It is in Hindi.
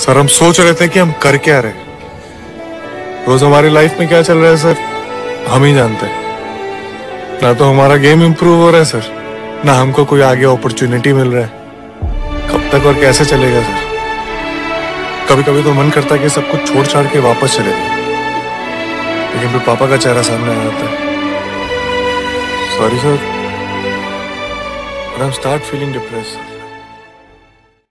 सर, हम सोच रहे थे कि हम कर क्या रहे। रोज हमारी लाइफ में क्या चल रहा है, सर? हम ही जानते हैं। ना तो हमारा गेम इंप्रूव हो रहा है, सर। ना हमको कोई आगे अपॉर्चुनिटी मिल रहा है। कब तक और कैसे चलेगा, सर? कभी कभी तो मन करता है कि सब कुछ छोड़ छाड़ के वापस चले जाए। लेकिन फिर पापा का चेहरा सामने आ जाता है। Sorry sir I am start feeling depress sir